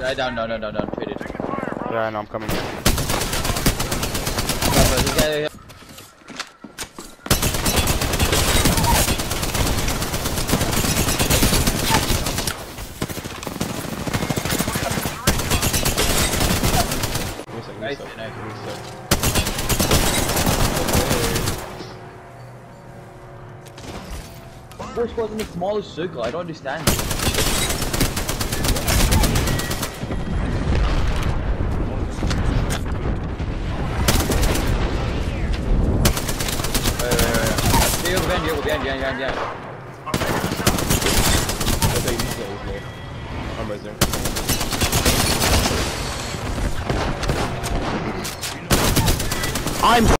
Uh, down, no, no, no, no, traded. Yeah, I know, I'm coming. Yeah, yeah, Give me a sec, give me a Nice, nice. give me a sec. Four squads in the smallest circle, I don't understand. Behind, behind. Okay, these guys, man. I'm right there. I'm